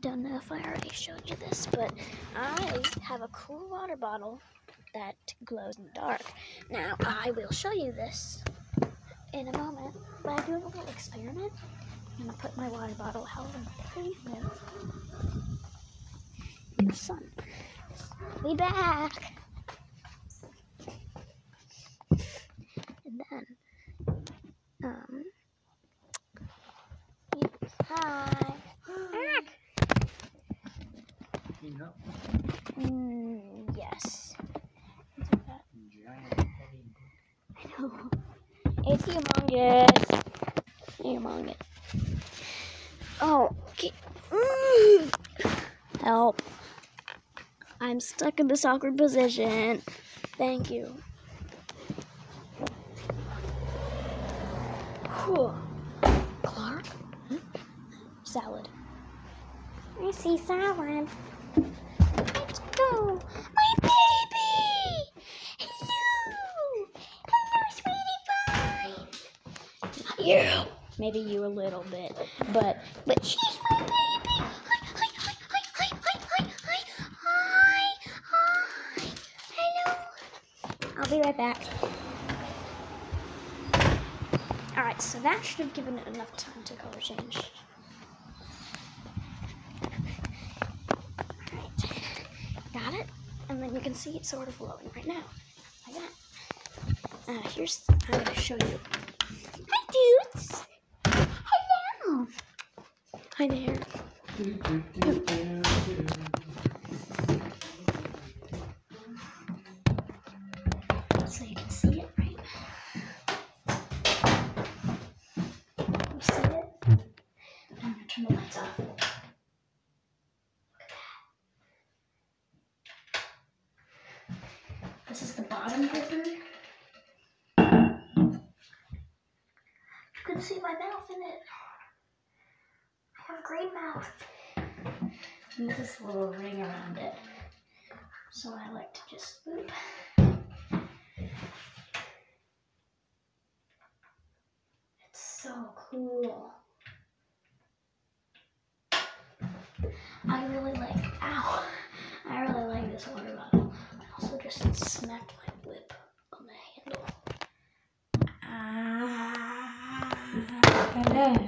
don't know if I already showed you this, but I have a cool water bottle that glows in the dark. Now, I will show you this in a moment, but I do a little experiment. I'm going to put my water bottle out on the pavement in the sun. Be back! And then, um, hi. You know, Mm, yes. giant heavy I know. It's humongous. Humongous. Oh, okay. Mm. Help. I'm stuck in this awkward position. Thank you. Whew. Clark? Huh? Salad. I see salad. Let's go. My baby! Hello! Hello, sweetie pie! You. Maybe you a little bit, but but she's my baby. Hi, hi, hi, hi, hi, hi, hi, hi, hi, hi. Hello. I'll be right back. All right, so that should have given it enough time to color change. Alright, got it? And you can see it's sort of glowing right now. Like that. Uh, here's, I'm gonna show you. Hi, dudes! Hello! Hi there. So you can see it, right? You see it? I'm gonna turn the lights off. Look at that. This is the bottom paper. You can see my mouth in it. I have a great mouth. And this little ring around it. So I like to just boop. It's so cool. I really like, Yeah.